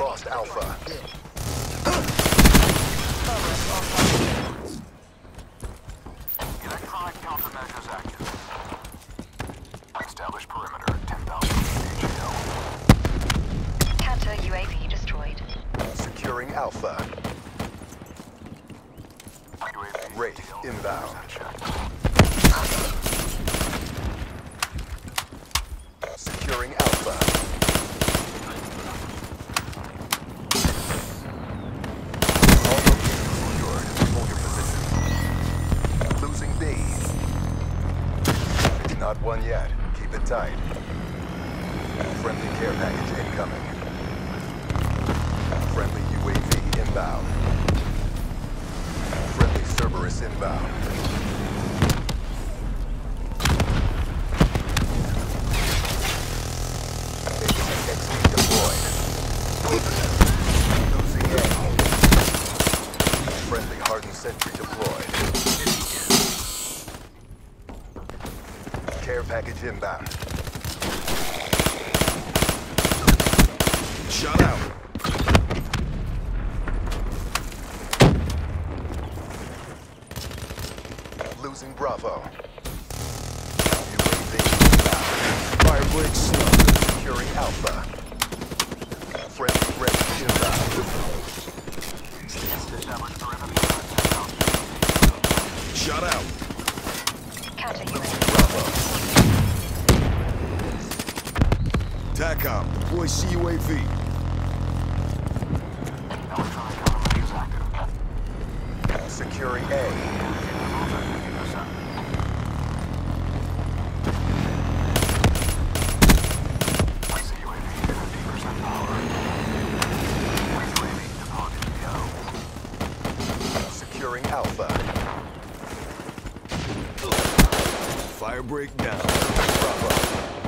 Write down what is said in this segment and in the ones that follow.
lost Alpha. Electronic countermeasures active. Establish perimeter at 10,000 HAL. Counter UAV destroyed. Securing Alpha. UAV Wraith inbound. Not one yet. Keep it tight. Friendly care package incoming. Friendly UAV inbound. Friendly Cerberus inbound. Friendly hardened sentry deployed. Care package inbound. Shut out. Losing Bravo. UAV inbound. Firebreak slow. Securing Alpha. Friendly red inbound. Establish perimeter at 10,000 Shut out. Counter UAV. Bravo. TACOM, deploy CUAV. Electronic countermeasures active. Securing A. I see UAV at 50% power. UAV departed PO. Securing Alpha. Firebreak down. Bravo.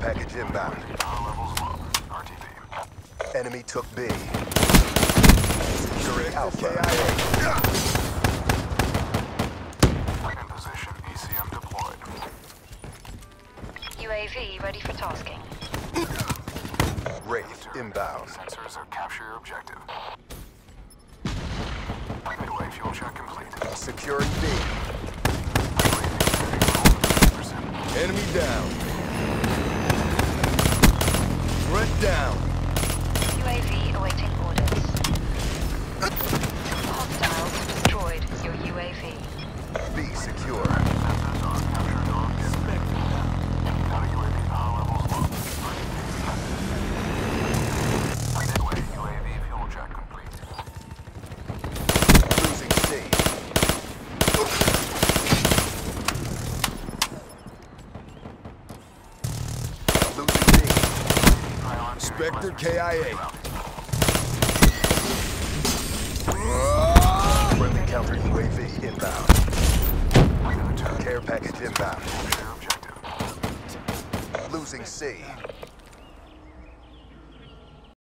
Care package inbound. Power levels low. RTV. Enemy took B. Securing Alpha. In position. ECM deployed. UAV ready for tasking. Wraith inbound. Sensors are capture your objective. Midway fuel check complete. Securing B. Enemy down. Down. UAV awaiting orders. Hostiles destroyed your UAV. B secure. Sensors are captured your objective. Counter UAV power levels low. Midway UAV fuel check complete. Losing C. Losing B. Pylon Spectre KIA. Friendly counter UAV inbound. Care package inbound. Losing C.